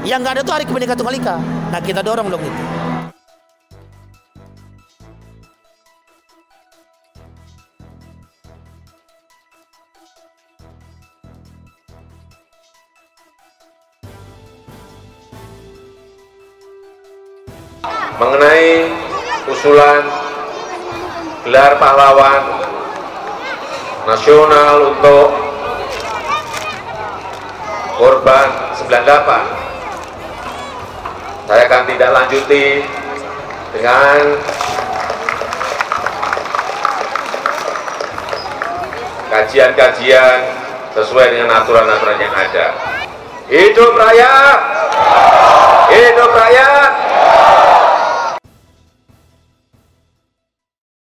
Yang nggak ada tuh hari kebinekaan tunggal ika. Nah kita dorong dong itu. mengenai usulan gelar pahlawan nasional untuk korban 98 saya akan tidak lanjuti dengan kajian-kajian sesuai dengan aturan-aturan yang ada. Hidup rakyat! Hidup rakyat